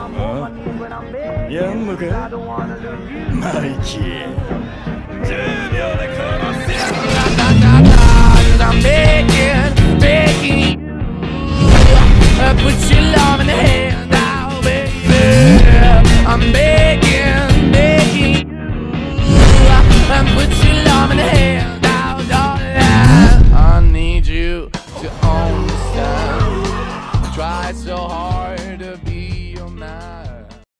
Huh? Yeah, I'm okay. My kid. I'm begging, begging you. I put your love in the hand now, baby. I'm begging, begging you. I put your love in the hand now, darling. I need you to understand. Try so hard to be.